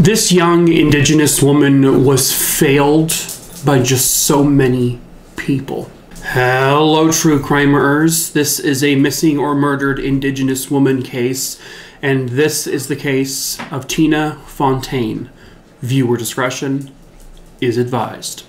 This young indigenous woman was failed by just so many people. Hello, true crimers. This is a missing or murdered indigenous woman case, and this is the case of Tina Fontaine. Viewer discretion is advised.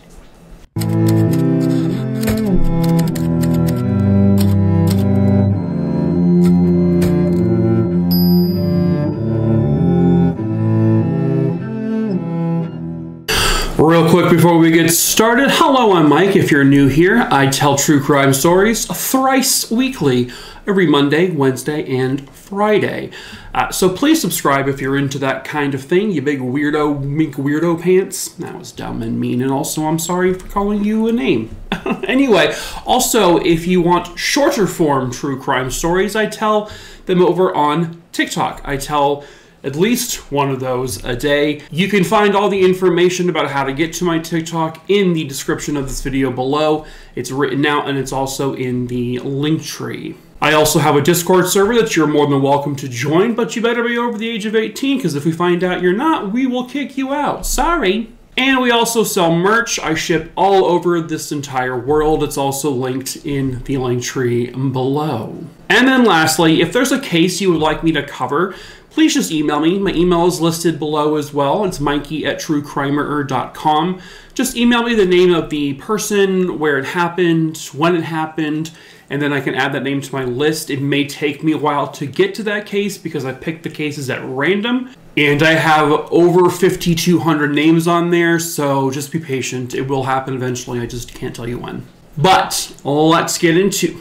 Started, hello, I'm Mike. If you're new here, I tell true crime stories thrice weekly, every Monday, Wednesday, and Friday. Uh, so please subscribe if you're into that kind of thing, you big weirdo, mink weirdo pants. That was dumb and mean, and also I'm sorry for calling you a name. anyway, also, if you want shorter form true crime stories, I tell them over on TikTok. I tell at least one of those a day. You can find all the information about how to get to my TikTok in the description of this video below. It's written out and it's also in the link tree. I also have a Discord server that you're more than welcome to join, but you better be over the age of 18 because if we find out you're not, we will kick you out. Sorry. And we also sell merch. I ship all over this entire world. It's also linked in the link tree below. And then lastly, if there's a case you would like me to cover, please just email me. My email is listed below as well. It's mikey at truecrimer.com. Just email me the name of the person, where it happened, when it happened, and then I can add that name to my list. It may take me a while to get to that case because I picked the cases at random. And I have over 5,200 names on there, so just be patient. It will happen eventually. I just can't tell you when. But let's get into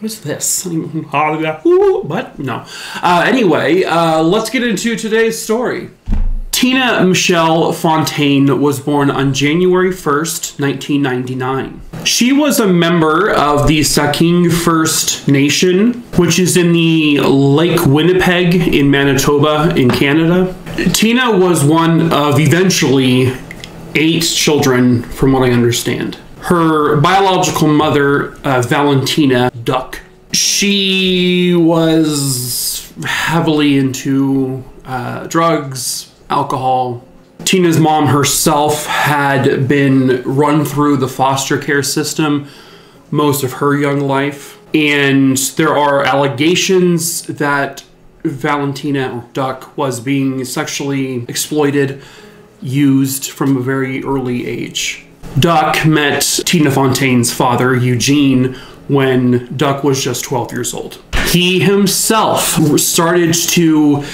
what is this? What? No. Uh, anyway, uh, let's get into today's story. Tina Michelle Fontaine was born on January 1st, 1999. She was a member of the Saugeen First Nation, which is in the Lake Winnipeg in Manitoba in Canada. Tina was one of eventually eight children, from what I understand her biological mother, uh, Valentina Duck, she was heavily into uh, drugs, alcohol. Tina's mom herself had been run through the foster care system most of her young life. And there are allegations that Valentina Duck was being sexually exploited, used from a very early age. Duck met Tina Fontaine's father, Eugene, when Duck was just 12 years old. He himself started to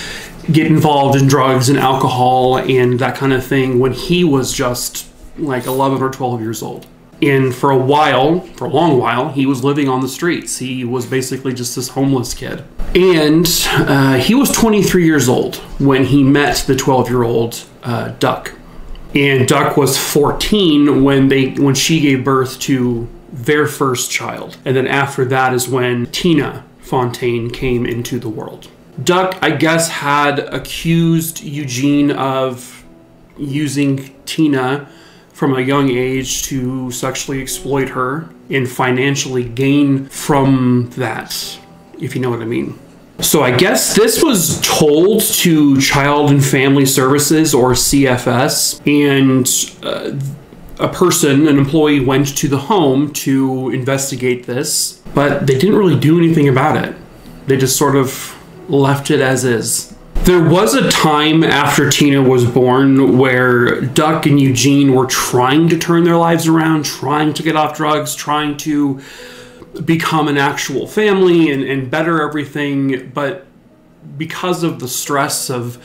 get involved in drugs and alcohol and that kind of thing when he was just like 11 or 12 years old. And for a while, for a long while, he was living on the streets. He was basically just this homeless kid. And uh, he was 23 years old when he met the 12 year old uh, Duck and Duck was 14 when they when she gave birth to their first child. And then after that is when Tina Fontaine came into the world. Duck, I guess, had accused Eugene of using Tina from a young age to sexually exploit her and financially gain from that, if you know what I mean. So I guess this was told to Child and Family Services or CFS, and uh, a person, an employee, went to the home to investigate this, but they didn't really do anything about it. They just sort of left it as is. There was a time after Tina was born where Duck and Eugene were trying to turn their lives around, trying to get off drugs, trying to become an actual family and, and better everything, but because of the stress of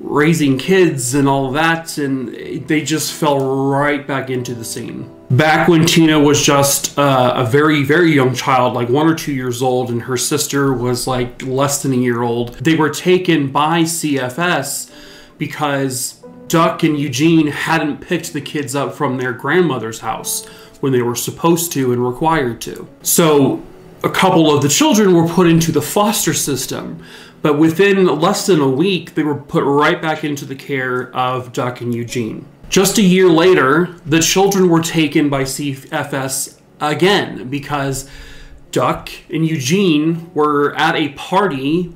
raising kids and all of that, and they just fell right back into the scene. Back when Tina was just uh, a very, very young child, like one or two years old, and her sister was like less than a year old, they were taken by CFS because Duck and Eugene hadn't picked the kids up from their grandmother's house when they were supposed to and required to. So a couple of the children were put into the foster system, but within less than a week, they were put right back into the care of Duck and Eugene. Just a year later, the children were taken by CFS again because Duck and Eugene were at a party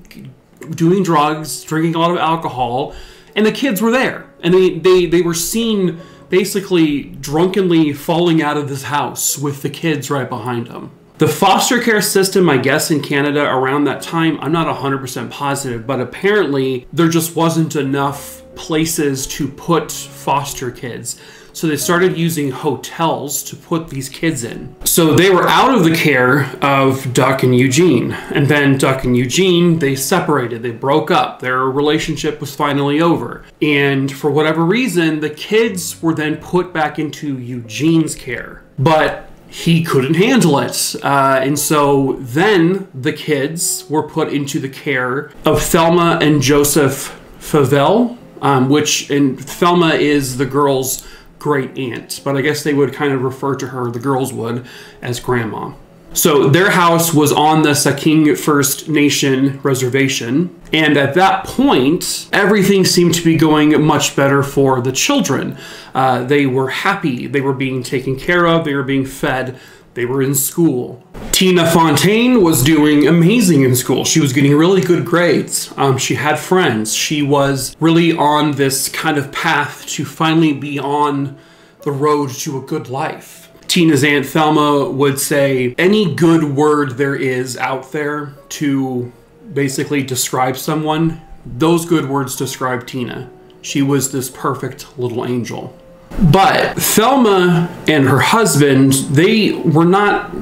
doing drugs, drinking a lot of alcohol, and the kids were there, and they they, they were seen basically drunkenly falling out of this house with the kids right behind him. The foster care system, I guess, in Canada around that time, I'm not 100% positive, but apparently there just wasn't enough places to put foster kids. So they started using hotels to put these kids in. So they were out of the care of Duck and Eugene. And then Duck and Eugene, they separated, they broke up. Their relationship was finally over. And for whatever reason, the kids were then put back into Eugene's care. But he couldn't handle it. Uh, and so then the kids were put into the care of Thelma and Joseph Favel, um, which, and Thelma is the girl's great aunt, but I guess they would kind of refer to her, the girls would, as grandma. So their house was on the Saugeen First Nation reservation, and at that point, everything seemed to be going much better for the children. Uh, they were happy, they were being taken care of, they were being fed, they were in school. Tina Fontaine was doing amazing in school. She was getting really good grades. Um, she had friends. She was really on this kind of path to finally be on the road to a good life. Tina's Aunt Thelma would say any good word there is out there to basically describe someone, those good words describe Tina. She was this perfect little angel. But Thelma and her husband, they were not,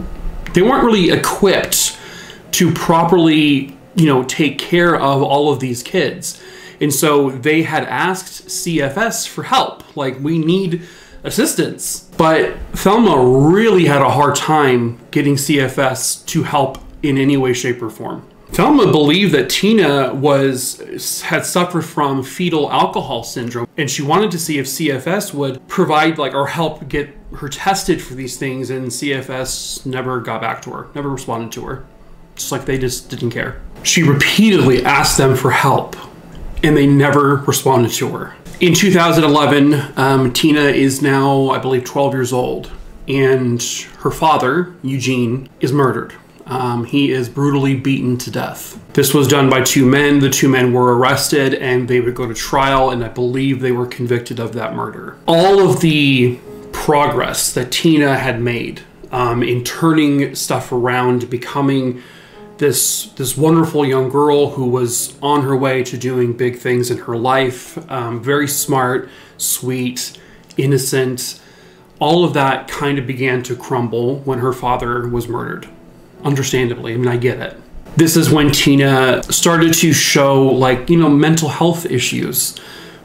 they weren't really equipped to properly, you know, take care of all of these kids. And so they had asked CFS for help. Like, we need assistance. But Thelma really had a hard time getting CFS to help in any way, shape, or form. Thelma believed that Tina was had suffered from fetal alcohol syndrome, and she wanted to see if CFS would provide like or help get her tested for these things. And CFS never got back to her, never responded to her, just like they just didn't care. She repeatedly asked them for help, and they never responded to her in 2011, um, Tina is now, I believe, 12 years old, and her father, Eugene, is murdered. Um, he is brutally beaten to death. This was done by two men. The two men were arrested and they would go to trial, and I believe they were convicted of that murder. All of the progress that Tina had made um, in turning stuff around, becoming this this wonderful young girl who was on her way to doing big things in her life. Um, very smart, sweet, innocent. All of that kind of began to crumble when her father was murdered. Understandably, I mean, I get it. This is when Tina started to show, like, you know, mental health issues,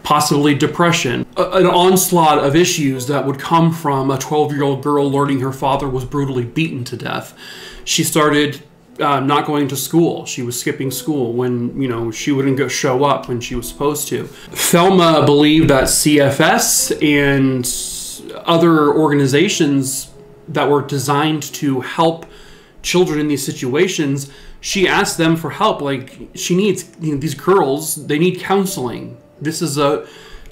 possibly depression, a, an onslaught of issues that would come from a 12 year old girl learning her father was brutally beaten to death. She started uh, not going to school. She was skipping school when you know she wouldn't go show up when she was supposed to. Thelma believed that CFS and other organizations that were designed to help children in these situations. She asked them for help. Like she needs you know, these girls. They need counseling. This is a.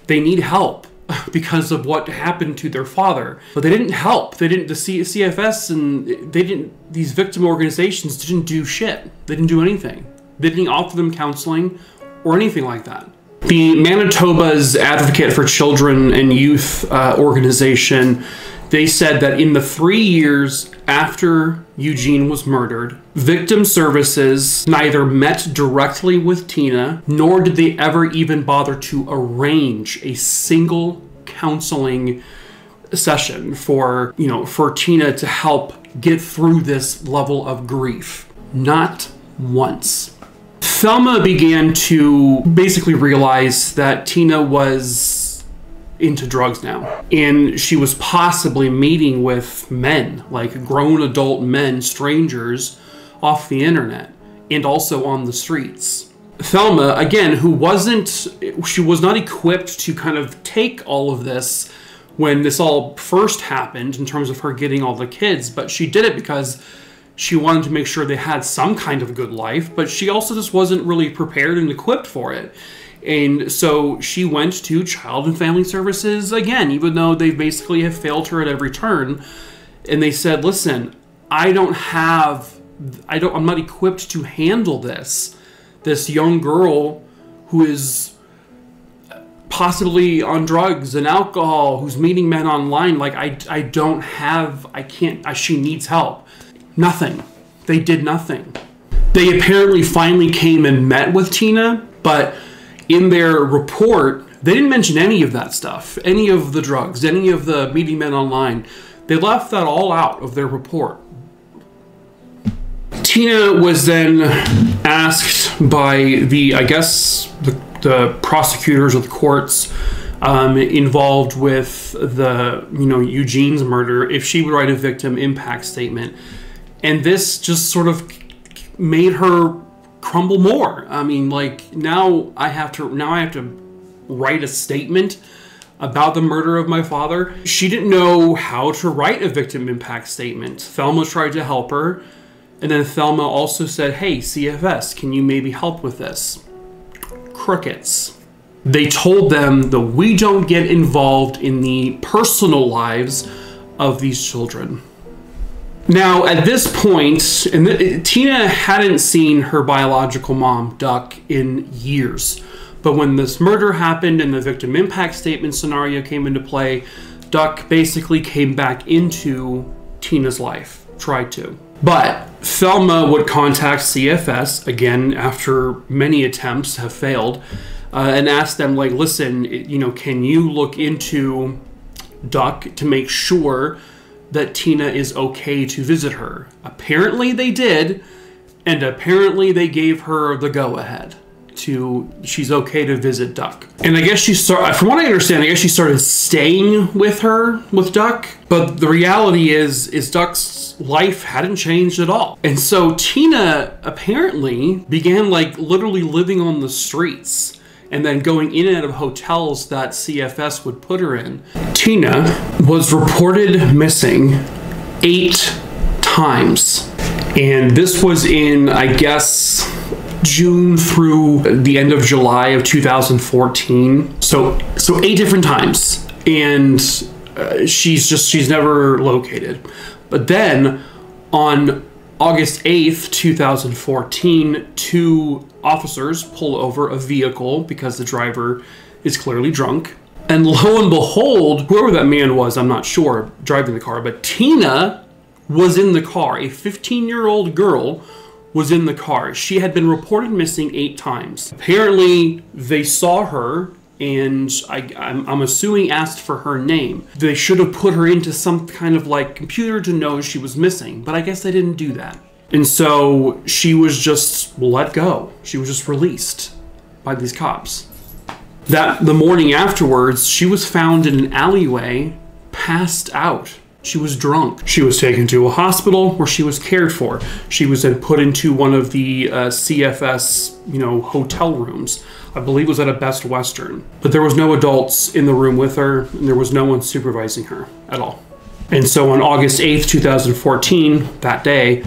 They need help because of what happened to their father. But they didn't help. They didn't. The C- CFS and they didn't. These victim organizations didn't do shit. They didn't do anything. They didn't offer them counseling or anything like that. The Manitoba's Advocate for Children and Youth uh, organization they said that in the three years after Eugene was murdered, victim services neither met directly with Tina, nor did they ever even bother to arrange a single counseling session for, you know, for Tina to help get through this level of grief. Not once. Thelma began to basically realize that Tina was into drugs now. And she was possibly meeting with men, like grown adult men, strangers off the internet and also on the streets. Thelma, again, who wasn't, she was not equipped to kind of take all of this when this all first happened in terms of her getting all the kids, but she did it because she wanted to make sure they had some kind of good life, but she also just wasn't really prepared and equipped for it. And so she went to Child and Family Services again, even though they basically have failed her at every turn. And they said, listen, I don't have, I don't, I'm not equipped to handle this. This young girl who is possibly on drugs and alcohol, who's meeting men online. Like, I, I don't have, I can't, I, she needs help. Nothing. They did nothing. They apparently finally came and met with Tina, but in their report, they didn't mention any of that stuff, any of the drugs, any of the meeting men online. They left that all out of their report. Tina was then asked by the, I guess, the, the prosecutors or the courts um, involved with the, you know, Eugene's murder if she would write a victim impact statement. And this just sort of made her crumble more. I mean, like now I have to now I have to write a statement about the murder of my father. She didn't know how to write a victim impact statement. Thelma tried to help her, and then Thelma also said, "Hey, CFS, can you maybe help with this?" Crickets. They told them that we don't get involved in the personal lives of these children. Now, at this point, and the, Tina hadn't seen her biological mom, Duck, in years. But when this murder happened and the victim impact statement scenario came into play, Duck basically came back into Tina's life, tried to. But Thelma would contact CFS, again, after many attempts have failed, uh, and ask them, like, listen, you know, can you look into Duck to make sure that Tina is okay to visit her. Apparently they did, and apparently they gave her the go ahead to she's okay to visit Duck. And I guess she started from what I understand, I guess she started staying with her with Duck, but the reality is is Duck's life hadn't changed at all. And so Tina apparently began like literally living on the streets and then going in and out of hotels that CFS would put her in. Tina was reported missing eight times. And this was in, I guess, June through the end of July of 2014. So, so eight different times. And uh, she's just, she's never located. But then on August 8th, 2014, two officers pull over a vehicle because the driver is clearly drunk. And lo and behold, whoever that man was, I'm not sure, driving the car, but Tina was in the car. A 15 year old girl was in the car. She had been reported missing eight times. Apparently, they saw her and I, am assuming asked for her name. They should have put her into some kind of like computer to know she was missing, but I guess they didn't do that. And so she was just let go. She was just released by these cops. That the morning afterwards, she was found in an alleyway, passed out. She was drunk. She was taken to a hospital where she was cared for. She was then put into one of the uh, CFS, you know, hotel rooms. I believe it was at a Best Western. But there was no adults in the room with her, and there was no one supervising her at all. And so on August 8th, 2014, that day,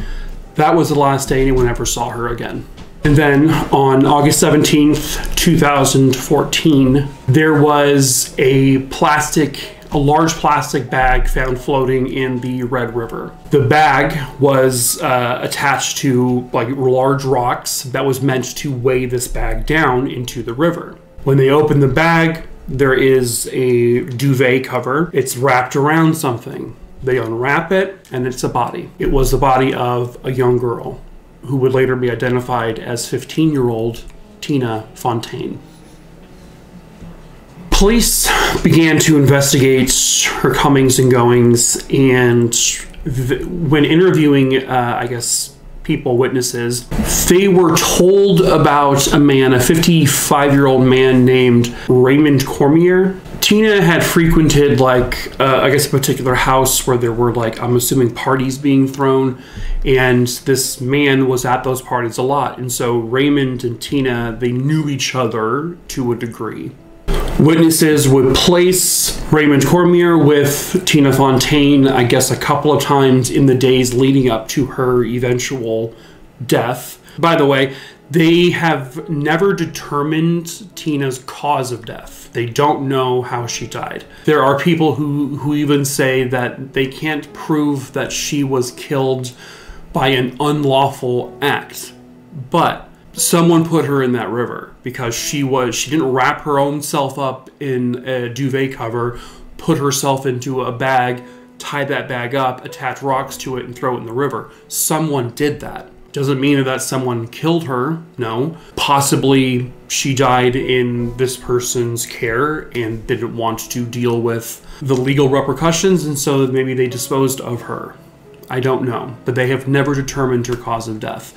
that was the last day anyone ever saw her again. And then on August 17th, 2014, there was a plastic, a large plastic bag found floating in the Red River. The bag was uh, attached to like large rocks that was meant to weigh this bag down into the river. When they opened the bag, there is a duvet cover. It's wrapped around something. They unwrap it, and it's a body. It was the body of a young girl who would later be identified as 15 year old Tina Fontaine. Police began to investigate her comings and goings, and when interviewing, uh, I guess, people, witnesses, they were told about a man, a 55 year old man named Raymond Cormier. Tina had frequented, like, uh, I guess, a particular house where there were, like, I'm assuming parties being thrown, and this man was at those parties a lot. And so Raymond and Tina, they knew each other to a degree. Witnesses would place Raymond Cormier with Tina Fontaine, I guess, a couple of times in the days leading up to her eventual death. By the way, they have never determined Tina's cause of death. They don't know how she died. There are people who, who even say that they can't prove that she was killed by an unlawful act. But someone put her in that river because she was she didn't wrap her own self up in a duvet cover, put herself into a bag, tie that bag up, attach rocks to it, and throw it in the river. Someone did that. Doesn't mean that someone killed her. No. Possibly she died in this person's care and didn't want to deal with the legal repercussions, and so maybe they disposed of her. I don't know. But they have never determined her cause of death.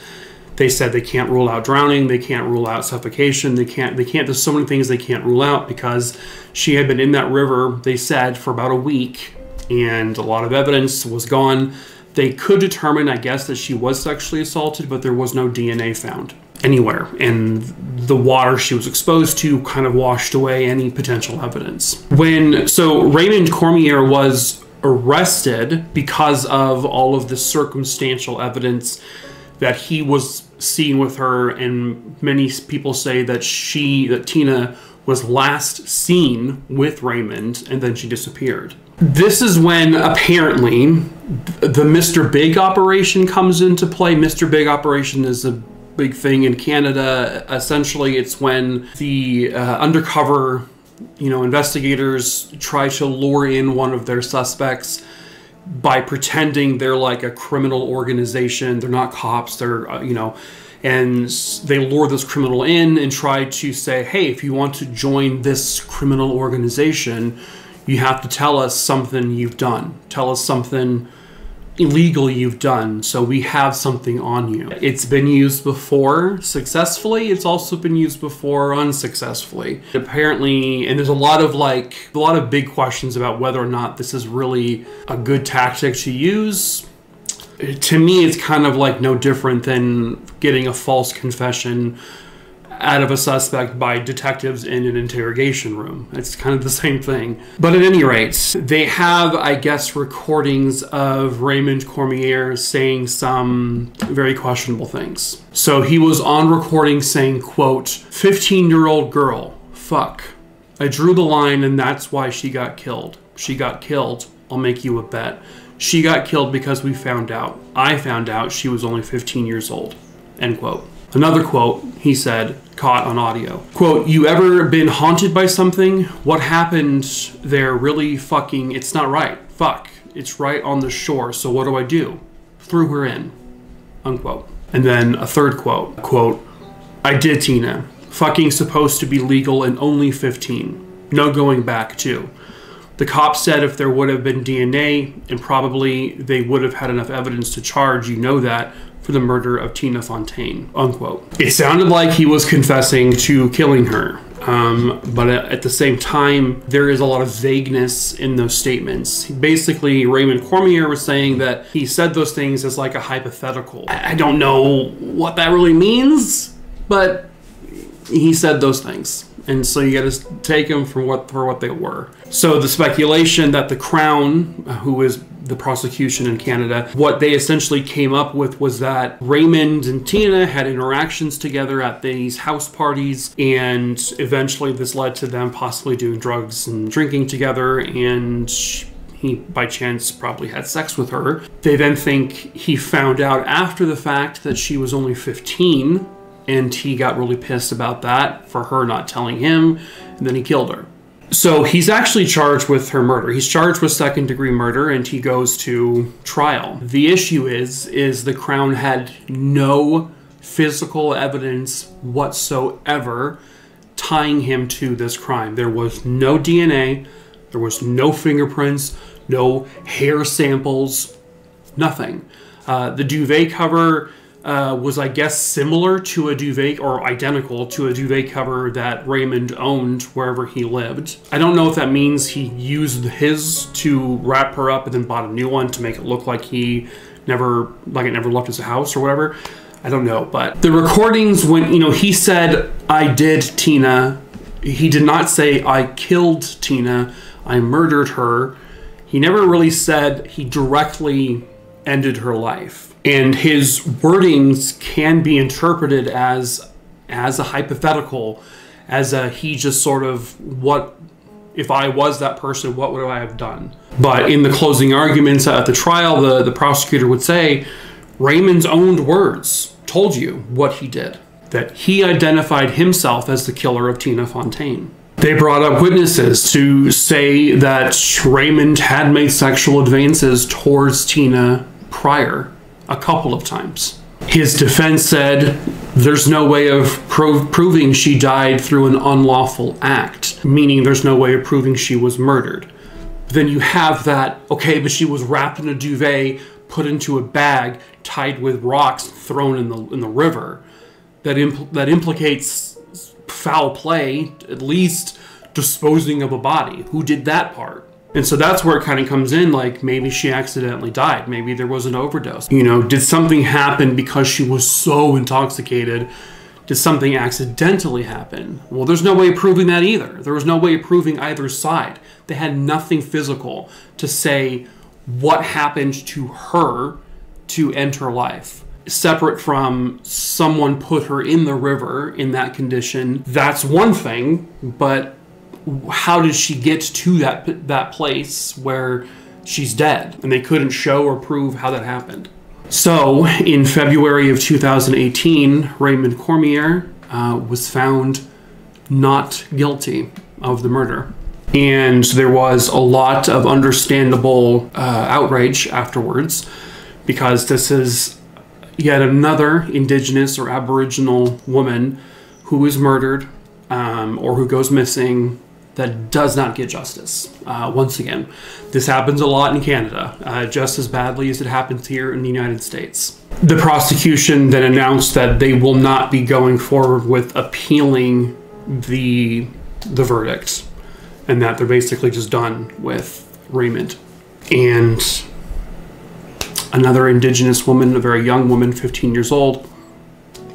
They said they can't rule out drowning, they can't rule out suffocation, they can't they can't there's so many things they can't rule out because she had been in that river, they said, for about a week and a lot of evidence was gone they could determine, I guess, that she was sexually assaulted, but there was no DNA found anywhere. And the water she was exposed to kind of washed away any potential evidence. When, so Raymond Cormier was arrested because of all of the circumstantial evidence that he was seeing with her, and many people say that she, that Tina, was last seen with Raymond and then she disappeared. This is when apparently the Mr. Big operation comes into play. Mr. Big operation is a big thing in Canada. Essentially, it's when the uh, undercover, you know, investigators try to lure in one of their suspects by pretending they're like a criminal organization. They're not cops. They're, uh, you know, and they lure this criminal in and try to say, hey, if you want to join this criminal organization, you have to tell us something you've done. Tell us something illegal you've done so we have something on you. It's been used before successfully, it's also been used before unsuccessfully. Apparently, and there's a lot of like a lot of big questions about whether or not this is really a good tactic to use. To me, it's kind of like no different than getting a false confession out of a suspect by detectives in an interrogation room. It's kind of the same thing. But at any rate, they have, I guess, recordings of Raymond Cormier saying some very questionable things. So he was on recording saying, quote, 15 year old girl, fuck. I drew the line and that's why she got killed. She got killed. I'll make you a bet. She got killed because we found out. I found out she was only 15 years old. End quote. Another quote, he said, caught on audio. Quote, You ever been haunted by something? What happened there really fucking, it's not right. Fuck. It's right on the shore, so what do I do? Threw her in. Unquote. And then a third quote, quote, I did, Tina. Fucking supposed to be legal and only 15. No going back, too. The cops said if there would have been DNA, and probably they would have had enough evidence to charge, you know that, for the murder of Tina Fontaine, unquote. It sounded like he was confessing to killing her. Um, but at the same time, there is a lot of vagueness in those statements. Basically, Raymond Cormier was saying that he said those things as like a hypothetical. I don't know what that really means, but he said those things and so you got to take them for what for what they were. So the speculation that the Crown, who is the prosecution in Canada, what they essentially came up with was that Raymond and Tina had interactions together at these house parties, and eventually this led to them possibly doing drugs and drinking together, and he by chance probably had sex with her. They then think he found out after the fact that she was only 15 and he got really pissed about that for her not telling him, and then he killed her. So he's actually charged with her murder. He's charged with second degree murder and he goes to trial. The issue is is the crown had no physical evidence whatsoever tying him to this crime. There was no DNA, there was no fingerprints, no hair samples, nothing. Uh, the duvet cover uh, was, I guess, similar to a duvet or identical to a duvet cover that Raymond owned wherever he lived. I don't know if that means he used his to wrap her up and then bought a new one to make it look like he never, like it never left his house or whatever. I don't know, but the recordings when, you know, he said, I did Tina. He did not say, I killed Tina. I murdered her. He never really said he directly ended her life and his wordings can be interpreted as as a hypothetical as a he just sort of what if I was that person, what would I have done? But in the closing arguments at the trial, the, the prosecutor would say, Raymond's own words told you what he did. that he identified himself as the killer of Tina Fontaine. They brought up witnesses to say that Raymond had made sexual advances towards Tina prior, a couple of times. His defense said there's no way of pro- proving she died through an unlawful act, meaning there's no way of proving she was murdered. Then you have that, okay, but she was wrapped in a duvet, put into a bag, tied with rocks, thrown in the in the river. That impl- that implicates foul play, at least disposing of a body. Who did that part? And so that's where it kind of comes in like maybe she accidentally died. Maybe there was an overdose. You know, did something happen because she was so intoxicated? Did something accidentally happen? Well, there's no way of proving that either. There was no way of proving either side. They had nothing physical to say what happened to her to end her life. Separate from someone put her in the river in that condition, that's one thing, but how did she get to that that place where she's dead? And they couldn't show or prove how that happened. So in february of 2018 raymond cormier uh, was found not guilty of the murder. And there was a lot of understandable uh, outrage afterwards because this is yet another indigenous or aboriginal woman who is murdered um, or who goes missing that does not get justice. Uh, once again, this happens a lot in Canada, uh, just as badly as it happens here in the United States. The prosecution then announced that they will not be going forward with appealing the the verdict, and that they're basically just done with Raymond. And another Indigenous woman, a very young woman, 15 years old,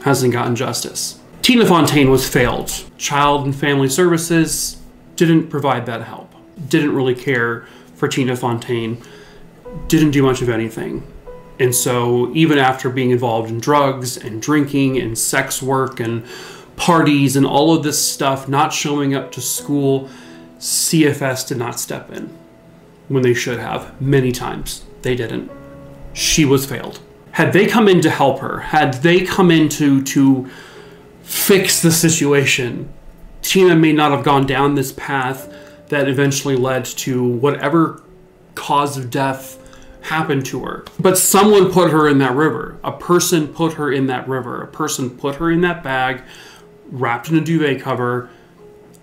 hasn't gotten justice. Tina Fontaine was failed. Child and Family Services didn't provide that help, didn't really care for Tina Fontaine, didn't do much of anything. And so, even after being involved in drugs and drinking and sex work and parties and all of this stuff, not showing up to school, CFS did not step in when they should have. Many times they didn't. She was failed. Had they come in to help her, had they come in to, to fix the situation, Tina may not have gone down this path that eventually led to whatever cause of death happened to her. But someone put her in that river. A person put her in that river. A person put her in that bag, wrapped in a duvet cover,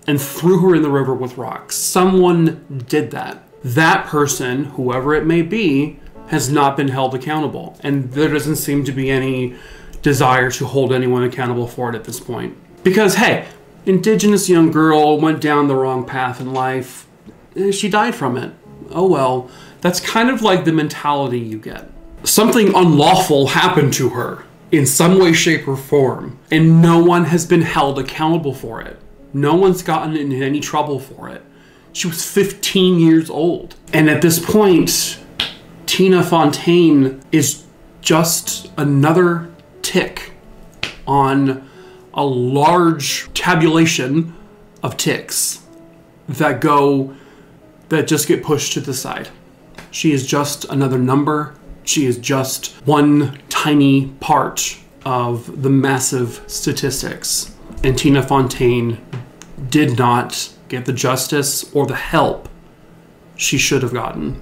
and threw her in the river with rocks. Someone did that. That person, whoever it may be, has not been held accountable. And there doesn't seem to be any desire to hold anyone accountable for it at this point. Because, hey, indigenous young girl went down the wrong path in life. Eh, she died from it. Oh well. That's kind of like the mentality you get. Something unlawful happened to her in some way, shape, or form, and no one has been held accountable for it. No one's gotten in any trouble for it. She was 15 years old. And at this point, Tina Fontaine is just another tick on a large tabulation of ticks that go that just get pushed to the side. She is just another number. She is just one tiny part of the massive statistics. And Tina Fontaine did not get the justice or the help she should have gotten.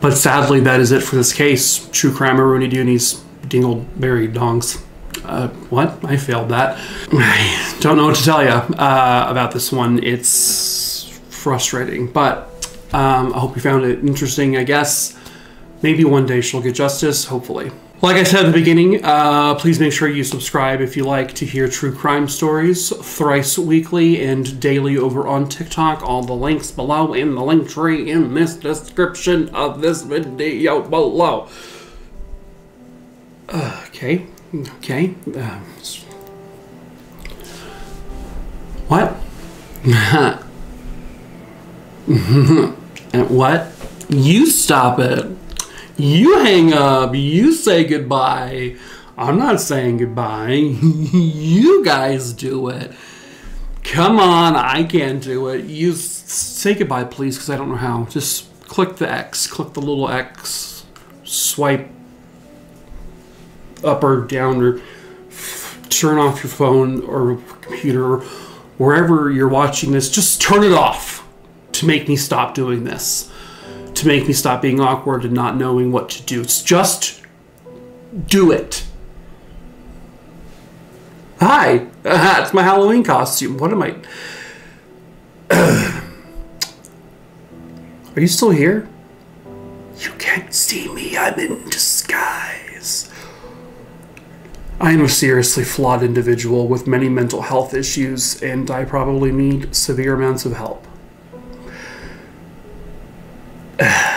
But sadly, that is it for this case. True crime Rooney Doonies dingleberry dongs. Uh, what? I failed that. I don't know what to tell you uh, about this one. It's frustrating, but um, I hope you found it interesting. I guess maybe one day she'll get justice, hopefully. Like I said at the beginning, uh, please make sure you subscribe if you like to hear true crime stories thrice weekly and daily over on TikTok. All the links below in the link tree in this description of this video below. Uh, okay. Okay. Uh, what? and what? You stop it. You hang up. You say goodbye. I'm not saying goodbye. you guys do it. Come on, I can't do it. You say goodbye, please, because I don't know how. Just click the X. Click the little X. Swipe up or down or turn off your phone or computer or wherever you're watching this. Just turn it off to make me stop doing this, to make me stop being awkward and not knowing what to do. It's just do it. Hi, it's my Halloween costume. What am I? Are you still here? You can't see me. I'm in disguise. I am a seriously flawed individual with many mental health issues, and I probably need severe amounts of help.